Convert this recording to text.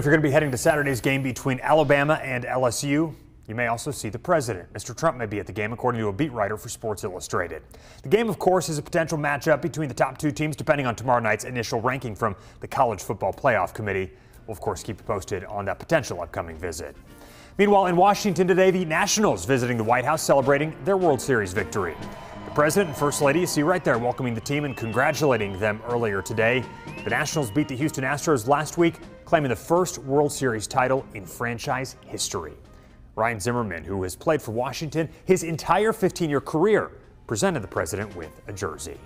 If you're going to be heading to Saturday's game between Alabama and LSU, you may also see the president. Mr. Trump may be at the game, according to a beat writer for Sports Illustrated. The game, of course, is a potential matchup between the top two teams, depending on tomorrow night's initial ranking from the College Football Playoff Committee. We'll, of course, keep you posted on that potential upcoming visit. Meanwhile, in Washington today, the Nationals visiting the White House celebrating their World Series victory. The president and first lady you see right there welcoming the team and congratulating them earlier today. The Nationals beat the Houston Astros last week, claiming the first World Series title in franchise history. Ryan Zimmerman, who has played for Washington his entire 15 year career, presented the president with a jersey.